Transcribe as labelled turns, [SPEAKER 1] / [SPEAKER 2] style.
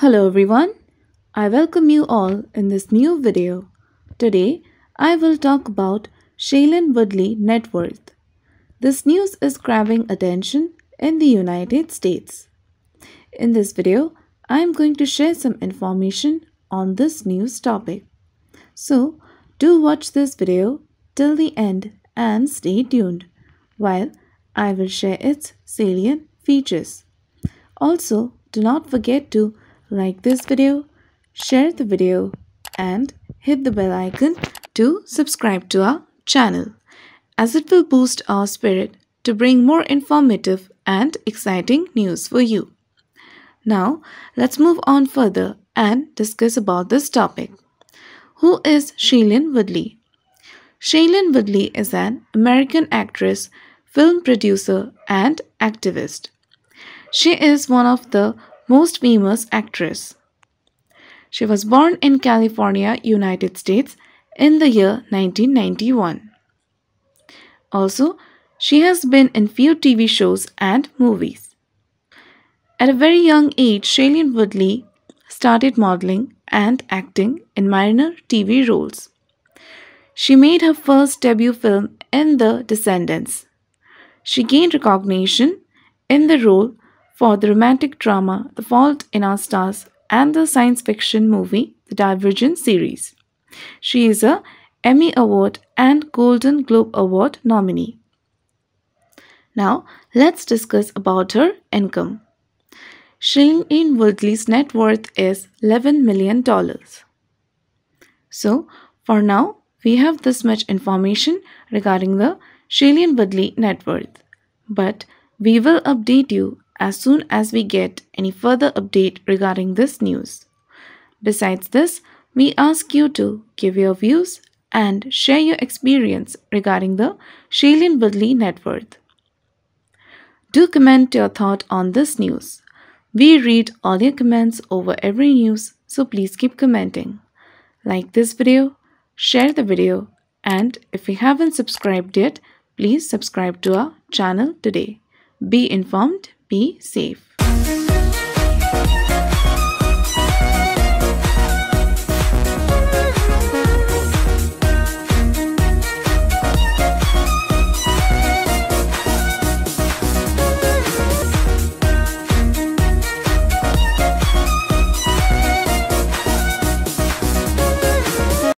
[SPEAKER 1] Hello everyone, I welcome you all in this new video. Today I will talk about Shailene Woodley net worth. This news is grabbing attention in the United States. In this video, I am going to share some information on this news topic. So, do watch this video till the end and stay tuned while I will share its salient features. Also, do not forget to like this video, share the video and hit the bell icon to subscribe to our channel as it will boost our spirit to bring more informative and exciting news for you. Now, let's move on further and discuss about this topic. Who is Shailene Woodley? Shailene Woodley is an American actress, film producer, and activist. She is one of the most famous actress. She was born in California, United States in the year 1991. Also, she has been in few TV shows and movies. At a very young age, Shailene Woodley started modeling and acting in minor TV roles. She made her first debut film in The Descendants. She gained recognition in the role for the romantic drama The Fault in Our Stars and the science fiction movie The Divergent series. She is a Emmy Award and Golden Globe Award nominee. Now, let's discuss about her income. Shailene Woodley's net worth is $11 million. So, for now, we have this much information regarding the Shailene Woodley net worth. But we will update you as soon as we get any further update regarding this news. Besides this, we ask you to give your views and share your experience regarding the Shailene Woodley net worth. Do comment your thought on this news. We read all your comments over every news, so please keep commenting. Like this video, share the video, and if you haven't subscribed yet, please subscribe to our channel today. Be informed, be safe.